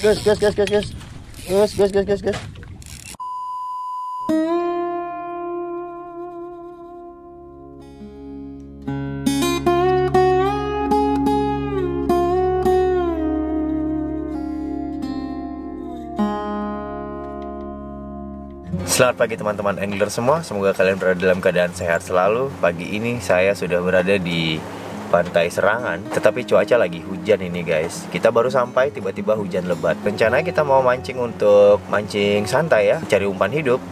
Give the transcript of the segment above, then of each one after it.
gas, gas, gas, gas, gas. Gas, gas, gas, gas, gas. Selamat pagi teman-teman angler semua Semoga kalian berada dalam keadaan sehat selalu Pagi ini saya sudah berada di pantai Serangan Tetapi cuaca lagi hujan ini guys. Kita baru sampai tiba-tiba hujan lebat. Rencananya kita mau mancing untuk mancing santai ya Cari umpan hidup.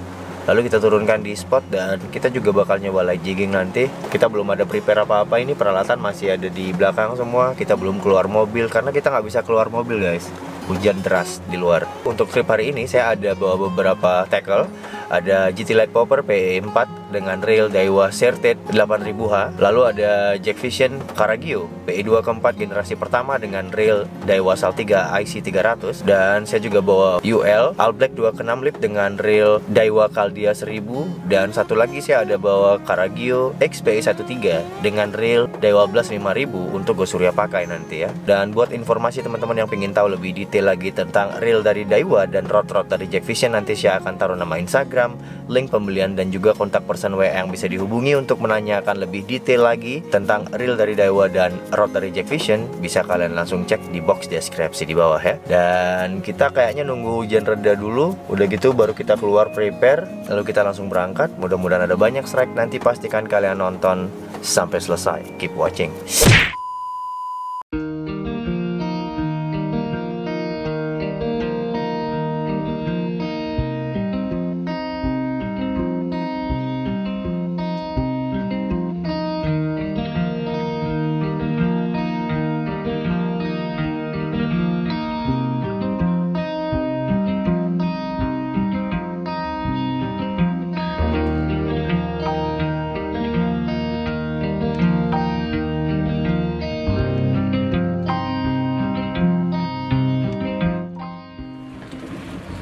Lalu kita turunkan di spot dan kita juga bakal nyoba light jigging nanti. Kita belum ada prepare apa-apa ini peralatan masih ada di belakang semua. Kita belum keluar mobil karena kita nggak bisa keluar mobil guys. Hujan deras di luar. Untuk trip hari ini saya ada bawa beberapa tackle ada GT Light Popper PE4 dengan rail Daiwa Certed 8000H lalu ada Jack Vision Caragio PE2 keempat generasi pertama dengan rail Daiwa Sal 3 IC300 dan saya juga bawa UL All Black 2 ke 6 lip dengan rail Daiwa Caldia 1000 dan satu lagi saya ada bawa Caragio XPE13 dengan rail Daiwa Blast 5000 untuk gue surya pakai nanti ya. Dan buat informasi teman-teman yang ingin tahu lebih detail lagi tentang rail dari Daiwa dan rod-rod dari Jack Vision nanti saya akan taruh nama Instagram Instagram, link pembelian dan juga kontak person WA yang bisa dihubungi untuk menanyakan lebih detail lagi tentang reel dari Daiwa dan rod dari Jack Vision bisa kalian langsung cek di box deskripsi di bawah ya. Dan kita kayaknya nunggu hujan reda dulu, udah gitu baru kita keluar prepare, lalu kita langsung berangkat. Mudah-mudahan ada banyak strike nanti pastikan kalian nonton sampai selesai. Keep watching.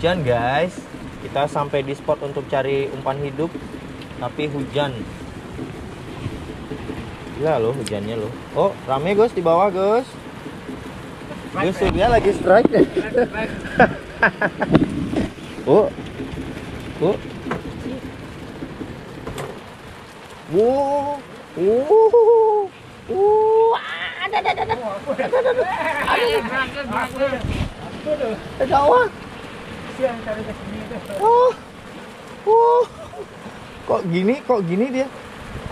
Hujan guys kita sampai di spot untuk cari umpan hidup tapi hujan gila loh hujannya loh oh rame Gus di bawah Gus Gus dia lagi strike deh oh oh Wow, wow, wow, ada, ada, ada, ada, ada, ada, ada, ada, ada, Oh, oh, kok gini, kok gini dia?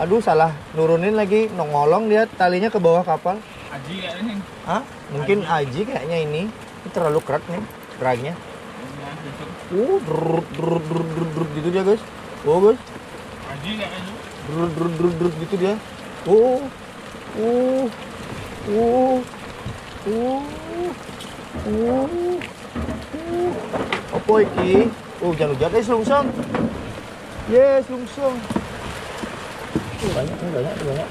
Aduh, salah nurunin lagi, nongolong dia talinya ke bawah kapal. Aji kayaknya. Hah? Mungkin Aji kayaknya ini. Ini terlalu kerat nih dragnya. Uh, drut, drut, drut, drut, drut gitu dia guys. Oh guys. Aji kayaknya. Drut, drut, drut, drut gitu dia. Oh, uh, uh, uh, uh, uh. Apa iki? Oh, hujan-hujan. Eh, selungsong. Yes, selungsong. Banyak, banyak, banyak.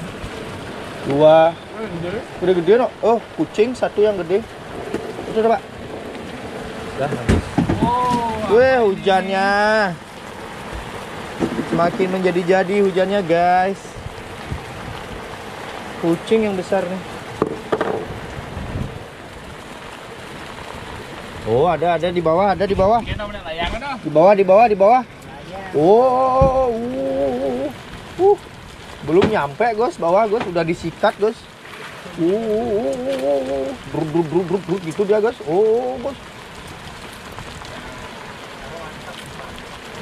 Dua. Udah gede, no? Oh, kucing satu yang gede. Itu Pak. Udah habis. Oh. Weh, hujannya. Semakin menjadi-jadi hujannya, guys. Kucing yang besar nih. Oh, ada ada di bawah, ada di bawah. Di bawah, di bawah, di bawah. Oh, uh, uh, belum nyampe, Gus. Bawah, Gus. Udah disikat, Gus. Uh, uh, uh, uh, brut, brut, brut, brut, brut, gitu dia, Gus. Oh, Gus.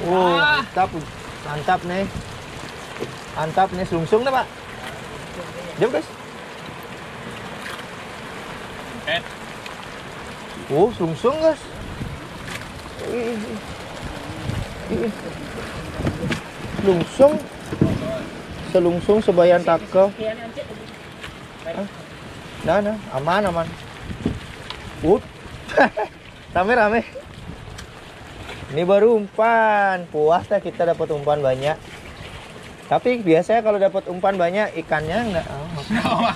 Oh, mantap. Mantap nih. Mantap nih, selungsung nih, Pak. Diam, Gus. Eh, Oh, sungsung guys. Ih. Selungsung. Sebayan. Hah? Nah, nah, aman, aman. Uh. rame, rame. Ini baru umpan. Puas dah kita dapat umpan banyak. Tapi biasanya kalau dapat umpan banyak ikannya enggak. Oh.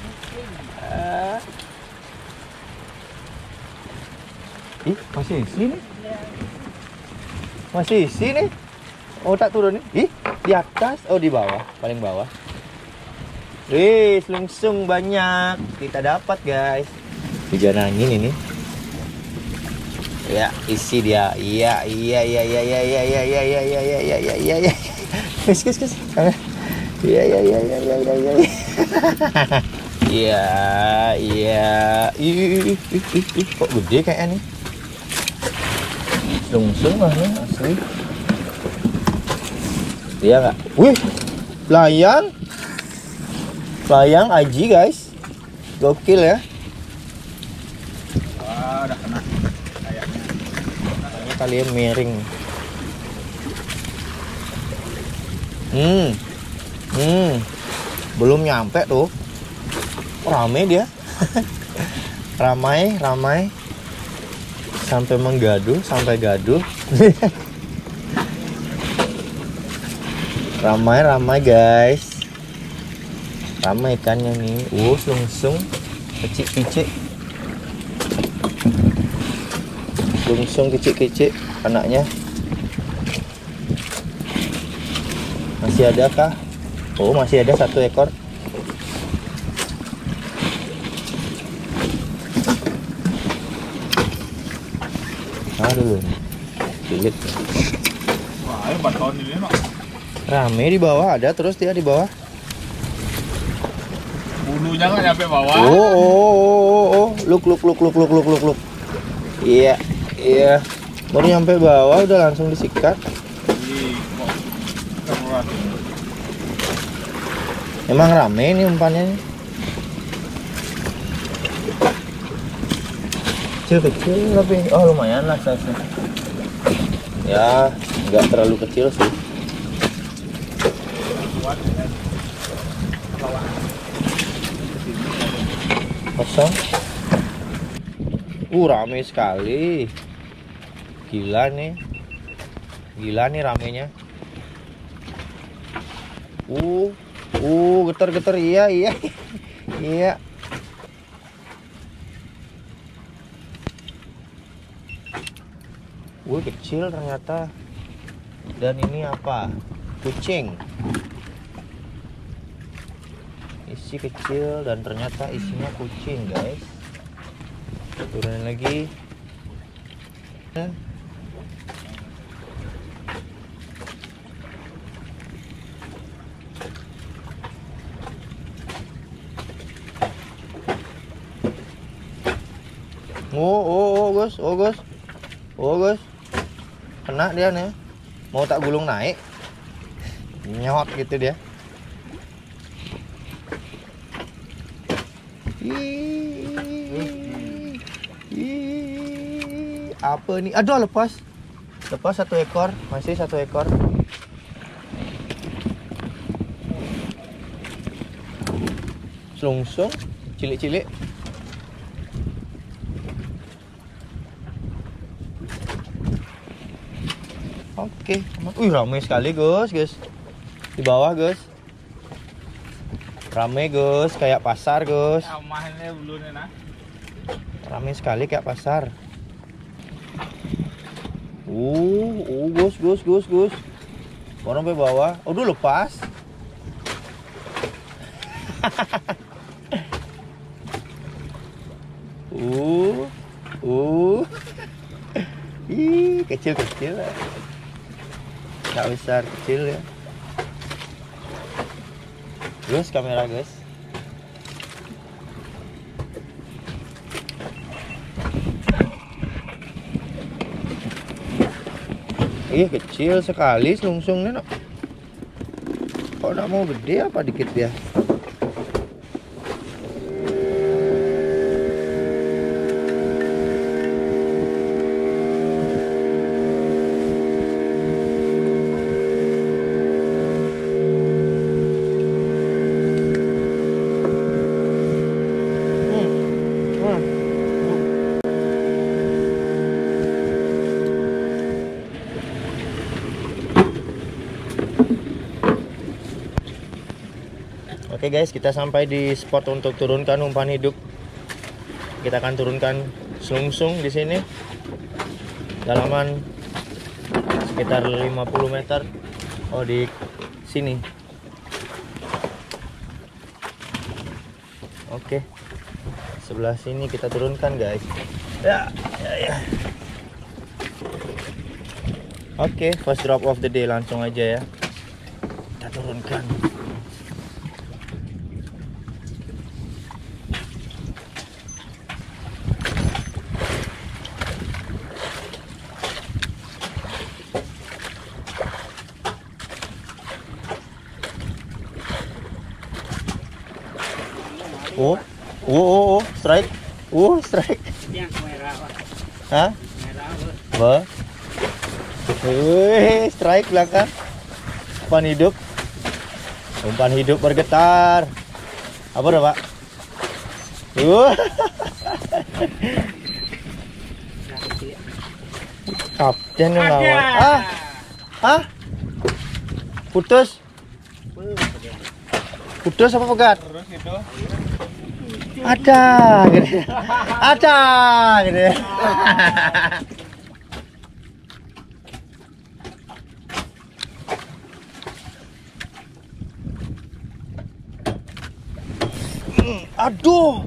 Eh. Ih, masih isi nih. Masih isi nih. Oh, tak turun nih. Ih, di atas. Oh, di bawah. Paling bawah. Wih, selungsung banyak. Kita dapat, guys. Hujan angin ini. Ya, isi dia. Iya, iya, iya, iya, iya, iya, iya, iya, iya, iya, iya, iya, iya, iya, iya. Kus, kus, kus. Iya, iya, iya, iya, iya, iya, iya. Iya, iya. Ih, ih, ih, ih, ih, kok gede kayaknya nih. Selungsung lah nih, asli. Iya nggak? Wih, layang. Layang aji guys. Gokil ya. Wah, udah kena. Kayaknya. Kalian miring. Hmm. Hmm. Belum nyampe tuh. Rame dia. ramai, ramai. Sampai menggaduh, sampai gaduh. ramai, ramai guys. Ramai ikannya nih. Uh, sungsung. Kecil-kecil. Sungsung kecil-kecil anaknya. Masih ada kah? Oh, masih ada satu ekor. Baton ini mak. Rame di bawah ada terus dia di bawah. Bulunya nggak nyampe bawah. Oh, oh, oh, oh, oh. Look, look, look, look, look, look, look, look. Iya, iya. Baru nyampe bawah udah langsung disikat. Emang rame ini umpannya. nih. Kecil-kecil tapi oh lumayan lah size Ya, nggak terlalu kecil sih. Kosong. Uh, rame sekali. Gila nih. Gila nih ramenya. Uh, uh, getar-getar iya, iya. iya. Wih, kecil ternyata. Dan ini apa? Kucing. Isi kecil dan ternyata isinya kucing, guys. Turunin lagi. Oh, oh, oh, Gus, oh, Gus. Oh, Gus. Kena dia nih. Mau tak gulung naik. Nyot gitu dia. Apa nih? Aduh, lepas. Lepas satu ekor, masih satu ekor. Selungsung, cilik-cilik. oke. Okay. wih ramai sekali guys guys di bawah guys ramai guys kayak pasar guys ramai sekali kayak pasar. Uh uh guys guys guys guys orang ke bawah? Udah lepas. Uh uh. Ih, kecil-kecil. Nggak besar, kecil ya. Gus, kamera Gus. Ih kecil sekali selungsungnya nak. Kok nak mau gede apa dikit ya? Hmm. Hmm. Oke guys, kita sampai di spot untuk turunkan umpan hidup. Kita akan turunkan sungsung di sini. Dalaman sekitar 50 meter. Oh, di sini. Oke. Sebelah sini kita turunkan, guys. Ya, ya, ya. Oke, first drop of the day langsung aja ya. Kita turunkan. Oh, oh, oh, oh, strike. Oh, strike. Hah? Merah. Wih, strike belakang. Umpan hidup. Umpan hidup bergetar. Apa udah, Pak? Uh. Kapten yang ngawal. Ah, ah. Putus. Putus apa pegat? Terus itu. Ada, gitu. Ada, gitu. Hmm, Aduh.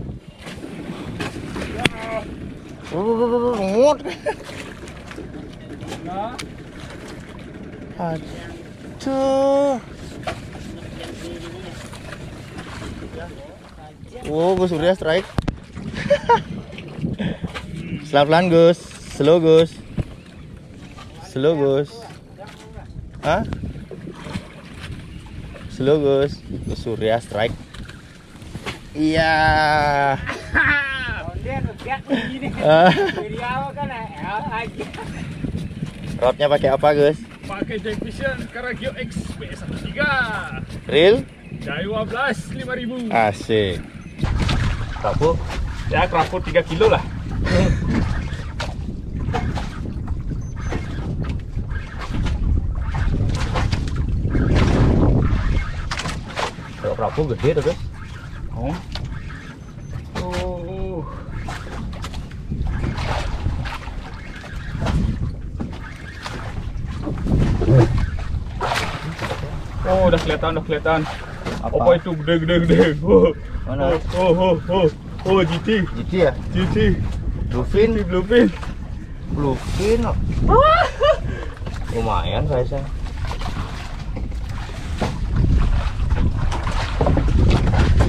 Aduh. Oh, Gus Surya strike. Pelan-pelan Gus, slow Gus. Slow Gus. Hah? Slow Gus. Gus Surya strike. Iya. Rodnya pakai apa Gus? pakai Jack Vision Karagio X PS13. Real? Daiwa Blast 5000. Asik. Kapu? Ya, kerapot 3 kilo lah. Kalau kapu gede tuh Gus. Oh. Oh. Oh, udah kelihatan, udah kelihatan. Apa? Apa, itu gede gede gede? Oh, Mana? Oh, oh, oh, oh, GT, GT ya? GT, Bluefin? GT Bluefin. Bluefin. oh. Lumayan saya.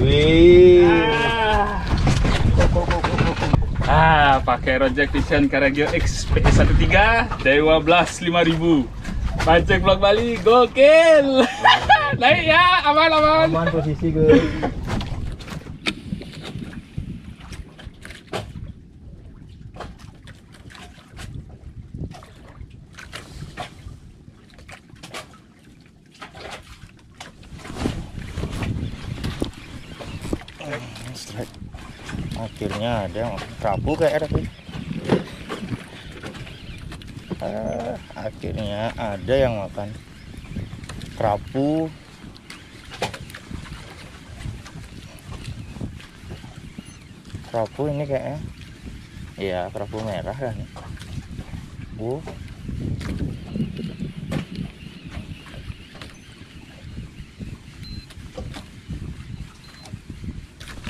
Wih. Ah, pakai Rojek Vision Karagio X PS13 Dewa Blast 5000. Pancing vlog Bali gokil. Naik ya, aman aman. Aman posisi. Strike. Akhirnya ada yang kerapu kayak tapi. Ah, akhirnya ada yang makan kerapu kerapu ini kayaknya. Iya kerapu merah kan? Bu.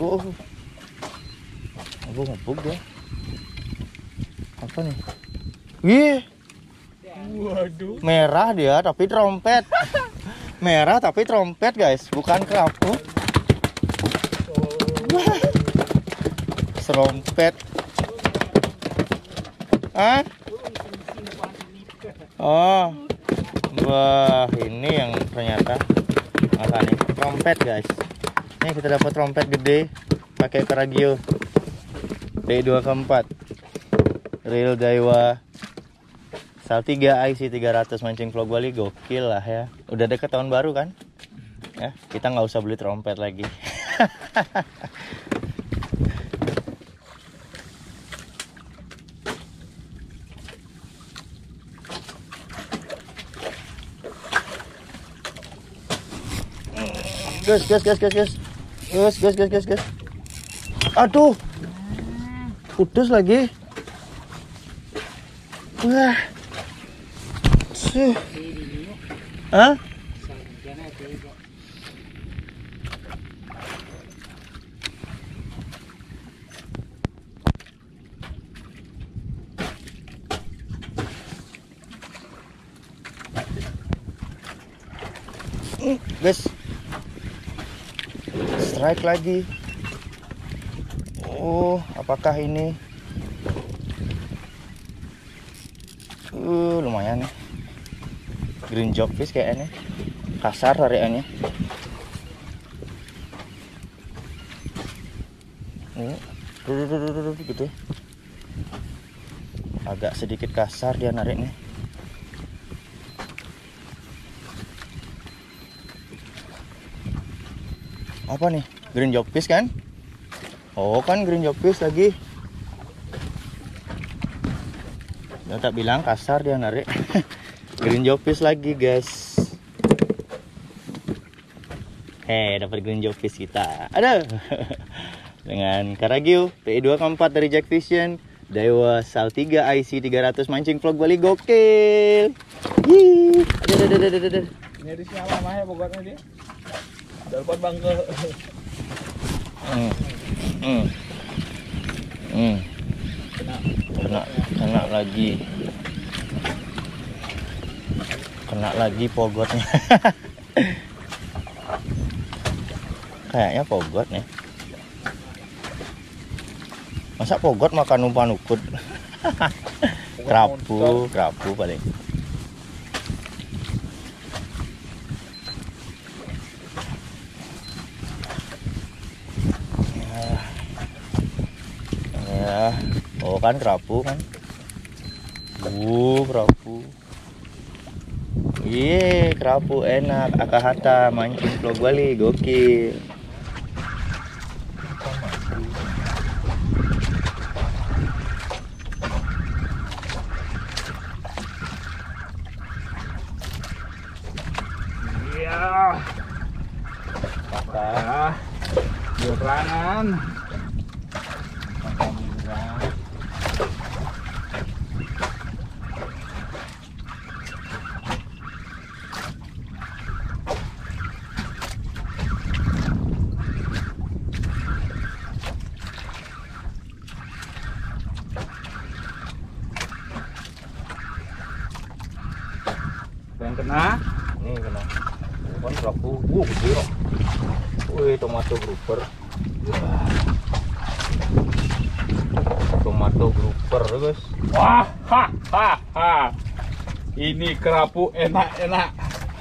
Oh aku ngebuk dia. Apa nih? Wih! Waduh. merah dia tapi trompet. Merah tapi trompet guys. Bukan kerapu serompet. Ah oh wah ini yang ternyata makanya trompet guys. Ini kita dapat trompet gede pakai Karagio D2 keempat. Real Daiwa. Sal 3 IC 300 mancing vlog Bali gokil lah ya. Udah deket tahun baru kan? Ya, kita nggak usah beli trompet lagi. Guys, guys, guys, guys, guys. Guys, guys, guys, guys, guys. Aduh. Putus lagi. Wah. sih. Hah? guys Strike lagi. Oh, apakah ini? Uh, lumayan nih. Green jobfish kayaknya. Kasar. Oh, duh, duh, gitu. Agak sedikit kasar dia nariknya. Apa nih? Green jobfish kan? Oh kan green jobfish lagi. Dia tak bilang kasar dia narik. green jobfish lagi guys. Eh dapat green jobfish kita. Ada. Dengan Karagio PE2 keempat dari Jack Vision. Dewa Sal 3 IC 300 mancing vlog Bali gokil. Ada ada ada ada ada. Ini di sini lama ya pokoknya dia. Dapat bang ke Hmm. Hmm. Hmm. kena. kena kena lagi kena lagi pogotnya kayaknya pogot nih masa pogot makan umpan ukut kerapu kerapu paling ya oh kan kerapu kan uh kerapu Iya, kerapu enak. Akahata mancing vlog Bali, gokil. Iya. Kakak, Ah. Berangan. Yang kena Nih kena. Kan kerapu. Uh, gede kok. Wih, tomato grouper. Tomato grouper, guys. Wah, ha, ha, ha. Ini kerapu enak-enak.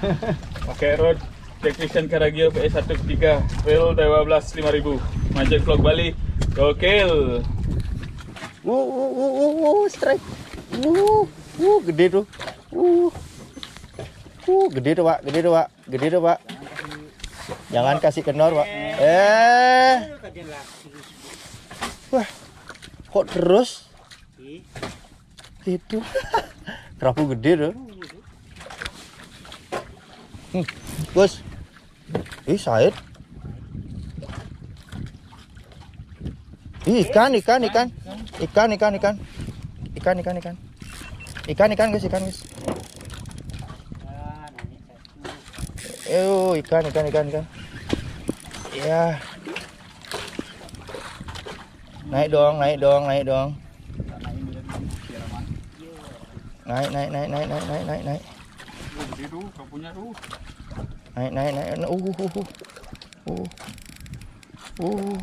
Pakai rod Vision Karagio PS13 Reel 12 5000 Mancing vlog Bali Gokil Uh, uh, uh, uh, uh, strike. Uh, uh, gede tuh. Uh. Uh, gede tuh, Pak. Gede tuh, Pak. Gede tuh, Pak. Jangan kasih kendor, Pak. Eh. Wah. Kok terus? Itu. Kerapu gede tuh. Hmm. Gus. Ih, Said. Ih, ikan, ikan, ikan. Ikan, ikan, ikan. Ikan, ikan, ikan. Ikan, ikan, guys, ikan, guys. Eh, ikan, ikan, ikan, ikan. Ya. Naik dong, naik dong, naik dong. Naik, naik, naik, naik, naik, naik, naik, naik. Naik, naik, naik. Uh, uh, uh, uh. Uh.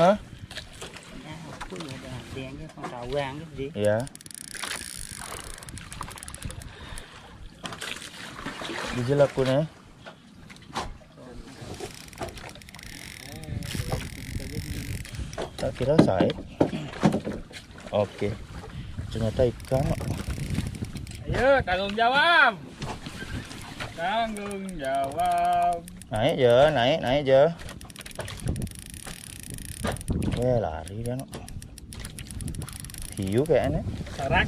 Uh. Apa Dijel aku nih. Tak kira saya. Oke. Ternyata ikan. Ayo, tanggung jawab Tanggung jawab Naik je, naik, naik je. Eh, lari nak. Hiu kayaknya. Sarak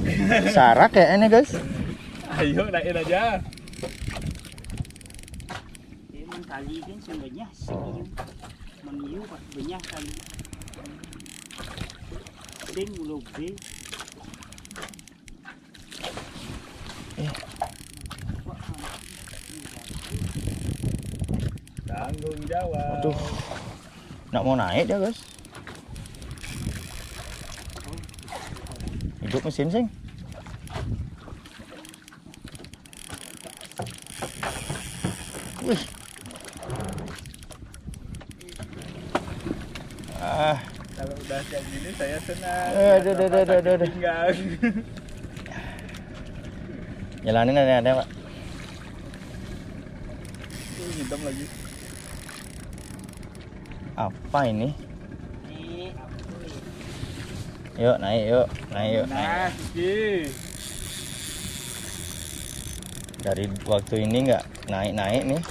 Sarak kayaknya guys. Ayo, naikin aja Dia men tali kan sebenarnya sih. Meniu pak banyak kali. Ding mulu gede. Tanggung Aduh. Nak mau naik dia, guys. hidup mesin, sing. Ah, Kalau udah kayak gini saya senang. Eh, aduh, aduh, aduh, aduh, aduh. Tinggal. jalanin ada ada, Pak. Tuh, hitam lagi. Apa ini? Yuk, naik yuk, naik yuk. naik. Nah, Kiki. Dari waktu ini nggak naik-naik nih.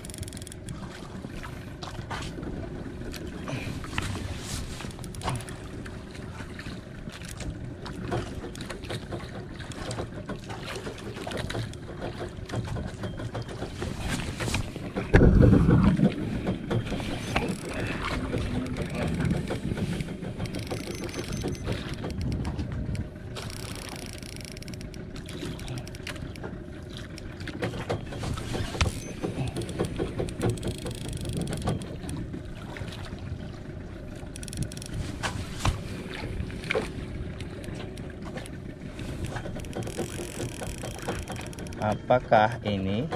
Apakah ini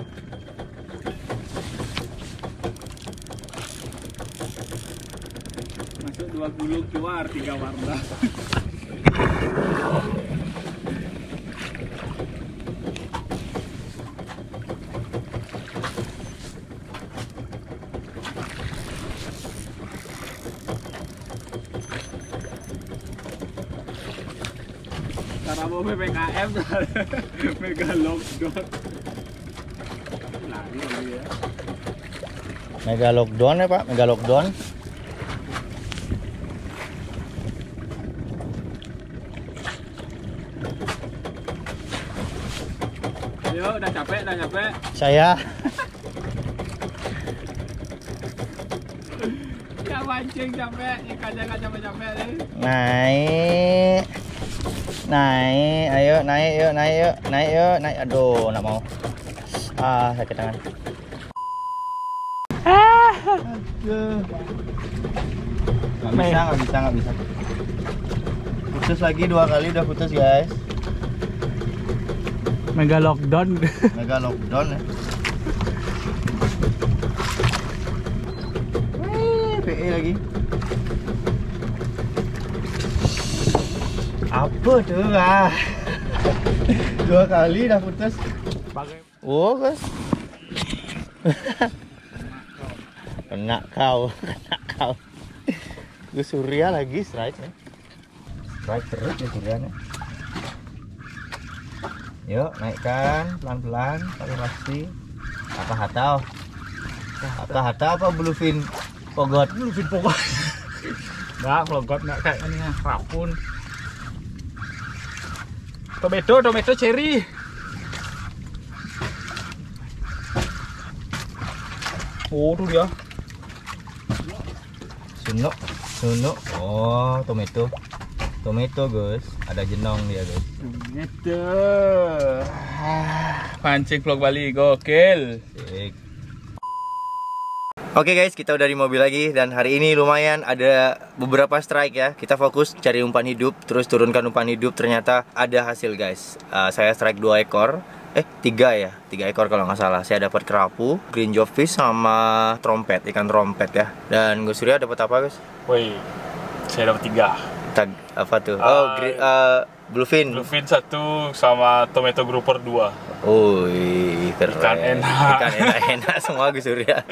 Masuk dua gulung keluar tiga warna. Cara mau PPKM Mega lockdown. Lagi ya. mega lockdown ya Pak? Mega lockdown. Ayo, udah capek, udah capek. Saya Ya mancing capek, ikannya nggak capek-capek nih. naik, naik, ayo naik yuk, naik yuk, naik yuk, naik. Aduh, nggak mau. Ah, sakit tangan. Aduh. Nggak bisa, nggak bisa, nggak bisa. Putus lagi dua kali udah putus guys. Mega lockdown. Mega lockdown ya. Wih, PE lagi. Apa tuh ah? Dua kali udah putus. Pakai Oh guys. kena kau, kena kau. Gue Surya lagi strike nih. Strike terus ya Surya nih. Yuk naikkan pelan-pelan pakai pasti. Apa hatau? Apa hatau apa bluefin pogot? bluefin pokok. Nggak, melogot nggak kayak ini ya, rapun. Tomato, tomato cherry. Oh, tuh dia. Sunuk, sunuk. Oh, tomato. Tomato guys, ada jenong dia guys. Gitu. Pancing vlog Bali gokil. Sik. Oke guys, kita udah di mobil lagi dan hari ini lumayan ada beberapa strike ya. Kita fokus cari umpan hidup, terus turunkan umpan hidup. Ternyata ada hasil guys. Uh, saya strike dua ekor, eh tiga ya, tiga ekor kalau nggak salah. Saya dapat kerapu, green jobfish sama trompet, ikan trompet ya. Dan Gus Surya dapat apa guys? Woi, saya dapat tiga. Tag apa tuh? Ah, Oh, gre- uh, bluefin. Bluefin satu sama tomato grouper dua. Wih, keren. Ikan enak. Ikan enak-enak semua Gus Surya.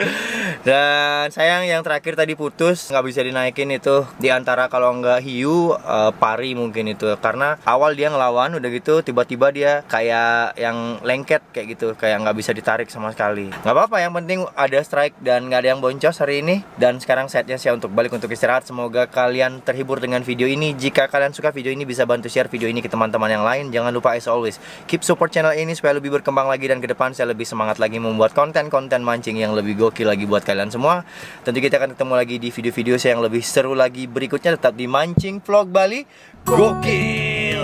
Dan sayang yang terakhir tadi putus nggak bisa dinaikin itu di antara kalau nggak hiu eh, pari mungkin itu karena awal dia ngelawan udah gitu tiba-tiba dia kayak yang lengket kayak gitu kayak nggak bisa ditarik sama sekali. Nggak apa-apa yang penting ada strike dan nggak ada yang boncos hari ini dan sekarang saatnya saya untuk balik untuk istirahat. Semoga kalian terhibur dengan video ini. Jika kalian suka video ini bisa bantu share video ini ke teman-teman yang lain. Jangan lupa as always keep support channel ini supaya lebih berkembang lagi dan ke depan saya lebih semangat lagi membuat konten-konten mancing yang lebih gokil lagi buat kalian semua. Tentu kita akan ketemu lagi di video-video saya yang lebih seru lagi berikutnya tetap di Mancing Vlog Bali. Gokil.